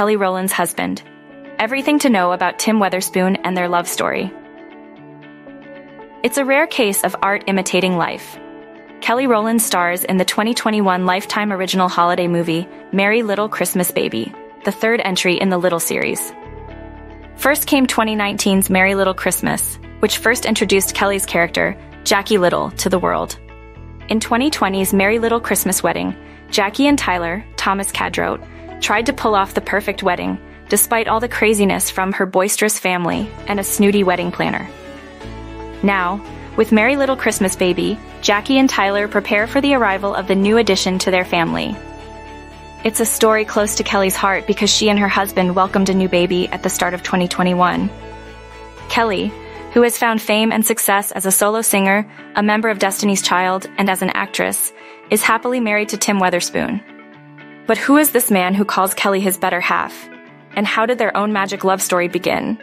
Kelly Rowland's husband. Everything to know about Tim Weatherspoon and their love story. It's a rare case of art imitating life. Kelly Rowland stars in the 2021 Lifetime original holiday movie, Merry Liddle Christmas Baby, the third entry in the Liddle series. First came 2019's Merry Liddle Christmas, which first introduced Kelly's character, Jacquie Liddle, to the world. In 2020's Merry Liddle Christmas Wedding, Jacquie and Tyler, Thomas Cadrot, tried to pull off the perfect wedding, despite all the craziness from her boisterous family and a snooty wedding planner. Now, with Merry Liddle Christmas Baby, Jacquie and Tyler prepare for the arrival of the new addition to their family. It's a story close to Kelly's heart because she and her husband welcomed a new baby at the start of 2021. Kelly, who has found fame and success as a solo singer, a member of Destiny's Child, and as an actress, is happily married to Tim Weatherspoon. But who is this man who calls Kelly his better half? And how did their own magic love story begin?